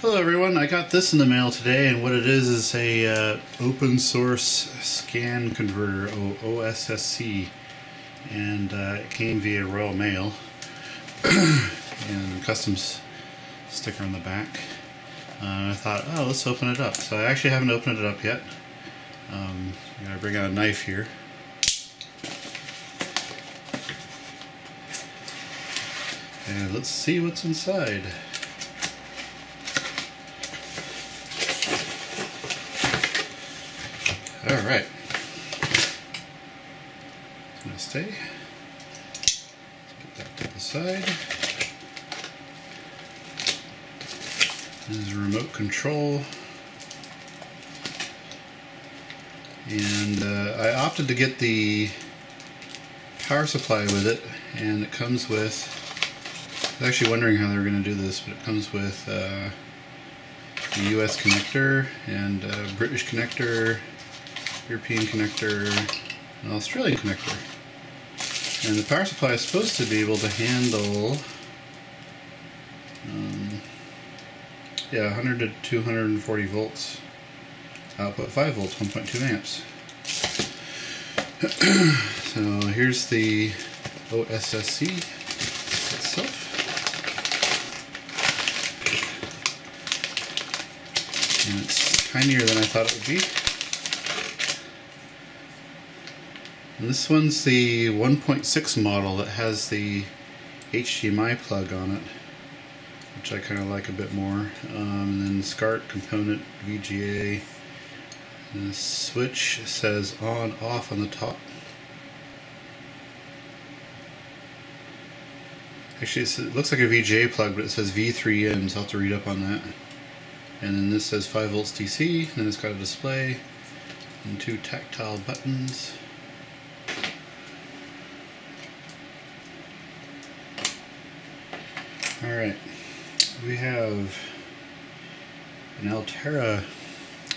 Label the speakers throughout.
Speaker 1: Hello everyone, I got this in the mail today and what it is is a uh, open source scan converter, OSSC, and uh, it came via Royal Mail and customs sticker on the back. Uh, I thought, oh, let's open it up. So I actually haven't opened it up yet. Um, I'm going to bring out a knife here. And let's see what's inside. All right. It's gonna stay. Let's put that to the side. This is a remote control. And uh, I opted to get the power supply with it, and it comes with. I was actually wondering how they were going to do this, but it comes with uh, the US connector and British connector European connector, an Australian connector. And the power supply is supposed to be able to handle um, yeah, 100 to 240 volts. Output 5 volts, 1.2 amps. so here's the OSSC itself. And it's tinier than I thought it would be. And this one's the 1.6 model that has the HDMI plug on it, which I kind of like a bit more. Um, and then the SCART component VGA. And the switch says on off on the top. Actually, it looks like a VGA plug, but it says V3M, so I'll have to read up on that. And then this says 5 volts DC, and then it's got a display and two tactile buttons. Alright, we have an Altera,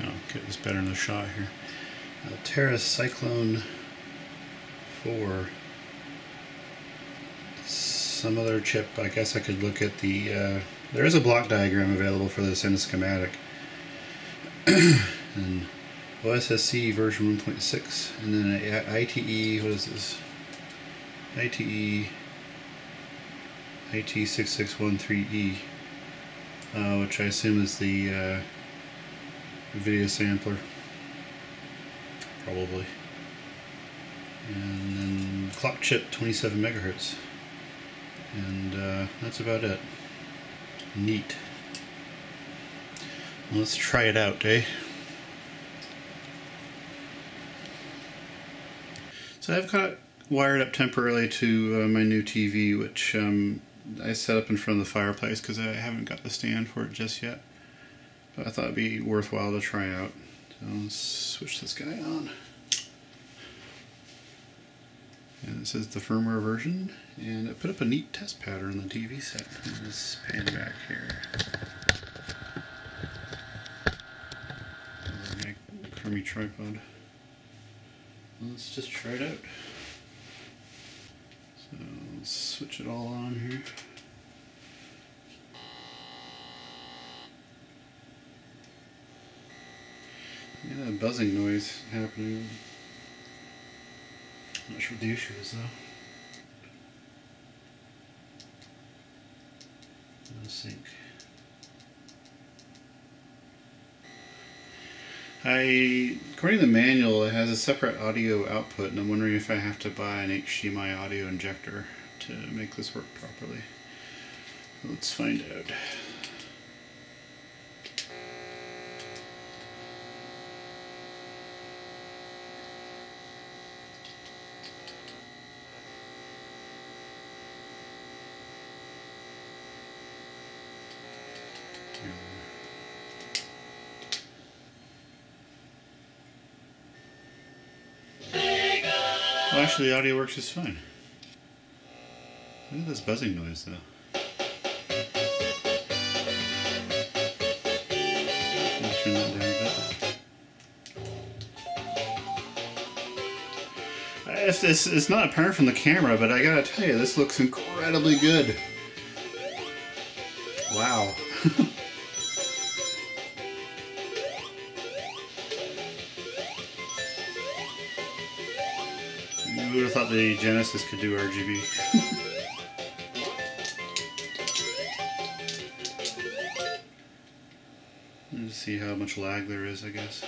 Speaker 1: I'll get this better in the shot here, Altera Cyclone 4. Some other chip, I guess I could look at the, uh, there is a block diagram available for this in a schematic. and OSSC version 1.6, and then ITE, what is this? ITE IT6613E, uh, which I assume is the uh, video sampler, probably. And then clock chip 27 megahertz. And uh, that's about it. Neat. Let's try it out, eh? So I've got wired up temporarily to uh, my new TV, which um, I set up in front of the fireplace because I haven't got the stand for it just yet. But I thought it'd be worthwhile to try out. So let's switch this guy on. And it says the firmware version, and it put up a neat test pattern on the TV set. Let's pan back here. My crummy tripod. Let's just try it out. So let's switch it all on here. Yeah, that buzzing noise happening. Not sure what the issue is though. No sync. I, according to the manual, it has a separate audio output, and I'm wondering if I have to buy an HDMI audio injector to make this work properly. Let's find out. Actually, the audio works just fine. Look at this buzzing noise though. Turn that down a bit. Uh, this is not apparent from the camera, but I gotta tell you, this looks incredibly good. Wow. Who would have thought the Genesis could do RGB? see how much lag there is, I guess.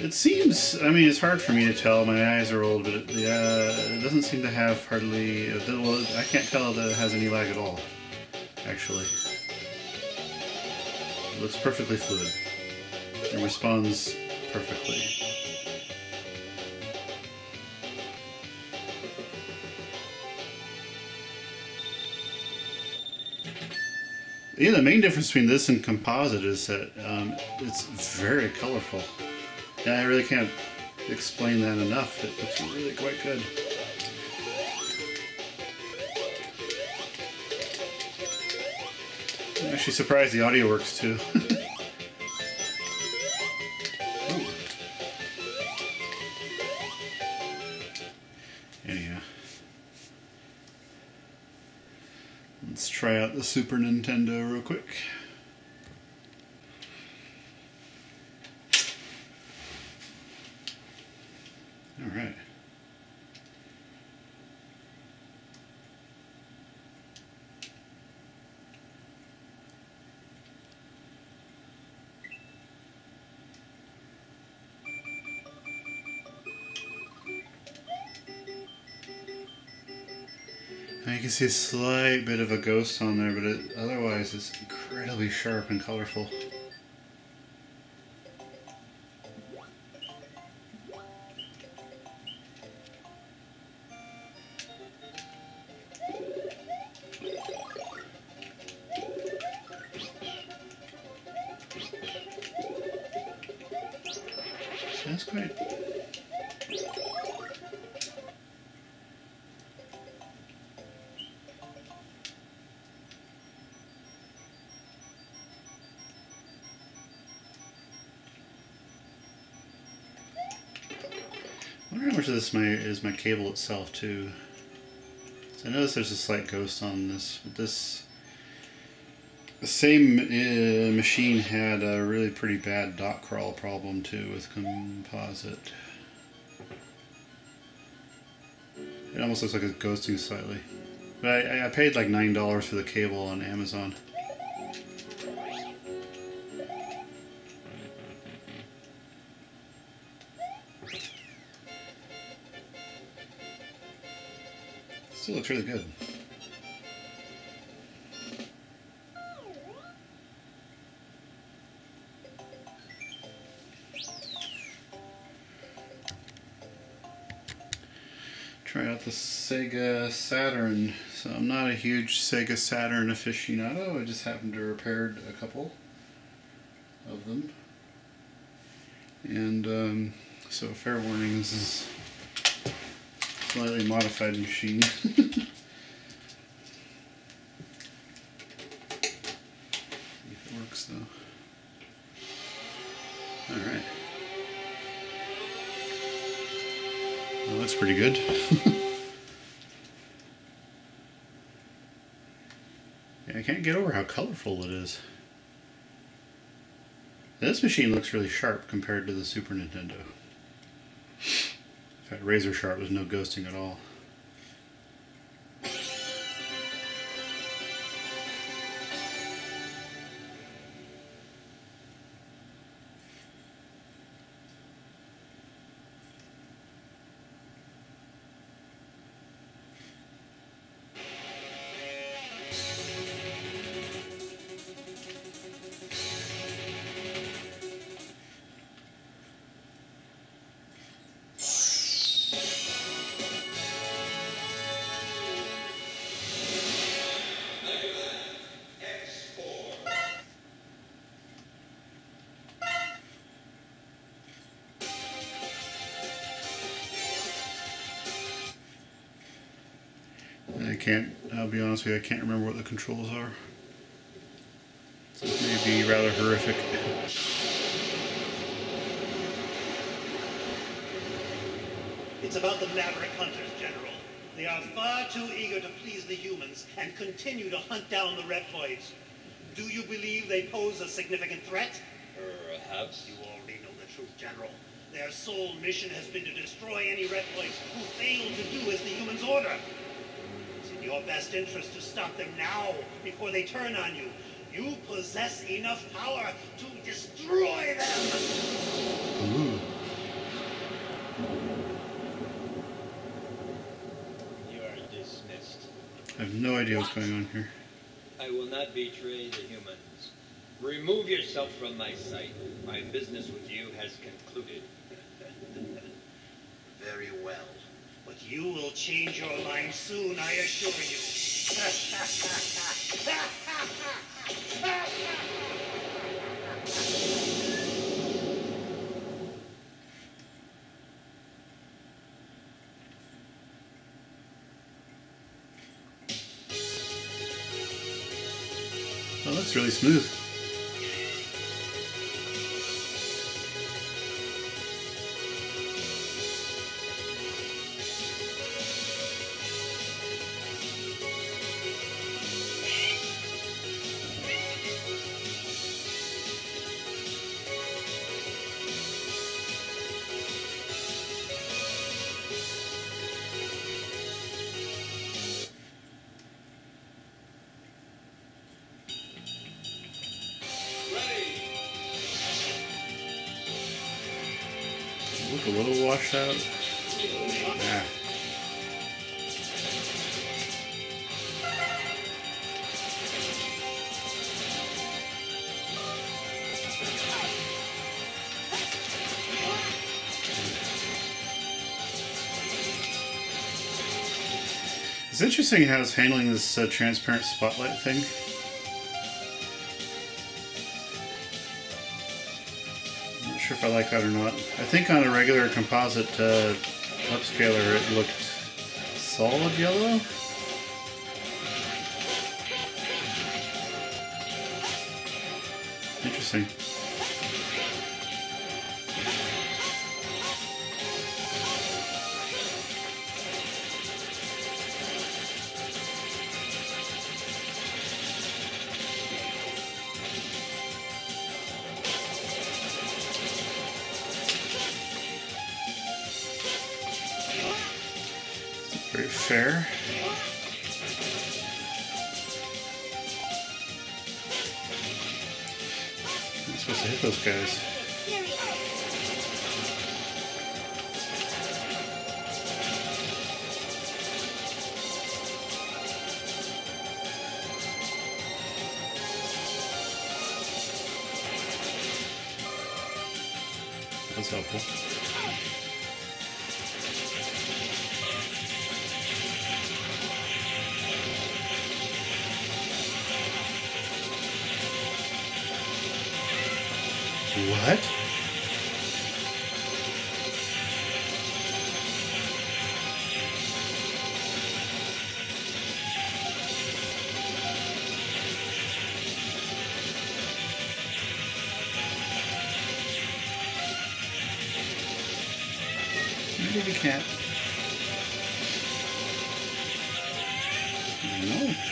Speaker 1: It seems, I mean, it's hard for me to tell. My eyes are old, but it, it doesn't seem to have hardly, well, I can't tell that it has any lag at all, actually. It looks perfectly fluid. It responds perfectly. Yeah, the main difference between this and composite is that um, it's very colorful. Yeah, I really can't explain that enough. It looks really quite good. I'm actually surprised the audio works too. Anyhow. Let's try out the Super Nintendo real quick. Now you can see a slight bit of a ghost on there, but it, otherwise it's incredibly sharp and colorful. Much of this my, is my cable itself too. So I notice there's a slight ghost on this, but this the same uh, machine had a really pretty bad dot crawl problem too with composite. It almost looks like it's ghosting slightly. But I, I paid like nine dollars for the cable on Amazon. Still looks really good. Try out the Sega Saturn. So I'm not a huge Sega Saturn aficionado. I just happened to repair a couple of them. And um, so fair warning, this is slightly modified machine. if it works though. Alright. Well, that's pretty good. yeah, I can't get over how colorful it is. This machine looks really sharp compared to the Super Nintendo. Razor sharp with no ghosting at all. Can't, I'll be honest with you, I can't remember what the controls are. So this may be rather horrific.
Speaker 2: It's about the Maverick Hunters, General. They are far too eager to please the humans and continue to hunt down the Reploids. Do you believe they pose a significant threat?
Speaker 3: Perhaps.
Speaker 2: You already know the truth, General. Their sole mission has been to destroy any Reploids who fail to do as the humans order. It's in your best interest to stop them now, before they turn on you. You possess enough power to destroy them!
Speaker 1: Ooh.
Speaker 3: You are dismissed.
Speaker 1: I have no idea what's going on here.
Speaker 3: I will not betray the humans. Remove yourself from my sight. My business with you has concluded.
Speaker 2: Very well. You will change your mind soon, I assure you.
Speaker 1: Oh, that's really smooth. A little washed out. Yeah. It's interesting how it's handling this uh, transparent spotlight thing. Sure if I like that or not. I think on a regular composite uh, upscaler it looked solid yellow. Interesting. Very fair. I'm supposed to hit those guys. That's helpful. What? Maybe we can't. No.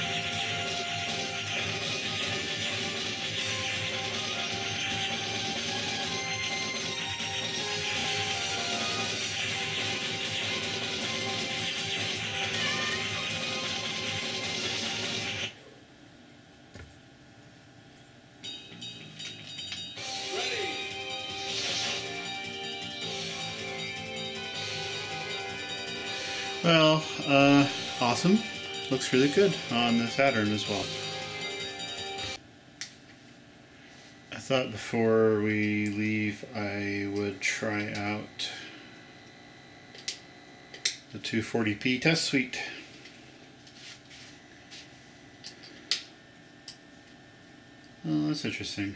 Speaker 1: Awesome. Looks really good on the Saturn as well. I thought before we leave I would try out the 240p test suite. Oh, that's interesting.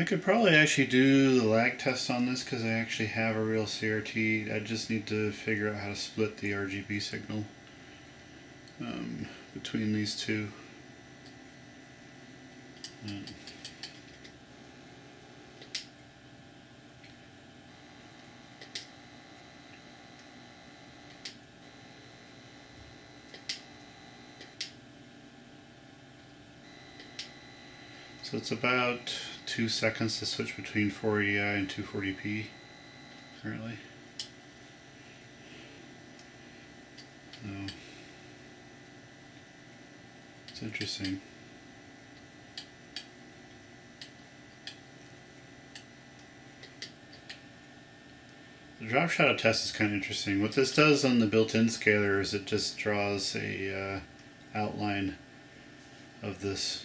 Speaker 1: I could probably actually do the lag test on this because I actually have a real CRT. I just need to figure out how to split the RGB signal um, between these two. Um, So it's about two seconds to switch between 480i and 240p currently. So it's interesting. The drop shadow test is kind of interesting. What this does on the built-in scaler is it just draws a uh, outline of this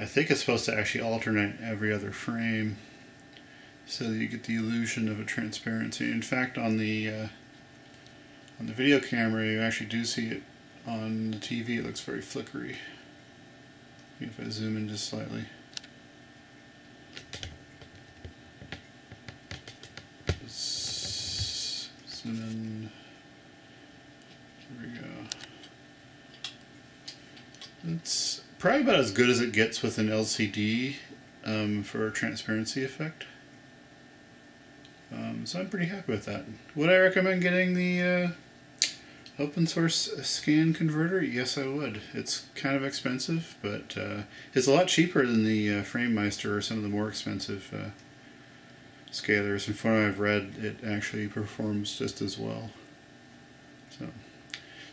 Speaker 1: I think it's supposed to actually alternate every other frame so that you get the illusion of a transparency. In fact, on the uh, on the video camera, you actually do see it. On the TV, it looks very flickery. If I zoom in just slightly. Just zoom in. There we go. It's probably about as good as it gets with an LCD um, for transparency effect. Um, so I'm pretty happy with that. Would I recommend getting the uh, open source scan converter? Yes, I would. It's kind of expensive, but uh, it's a lot cheaper than the uh, FrameMeister or some of the more expensive uh, scalers. And from what I've read, it actually performs just as well. So,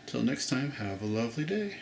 Speaker 1: till next time, have a lovely day.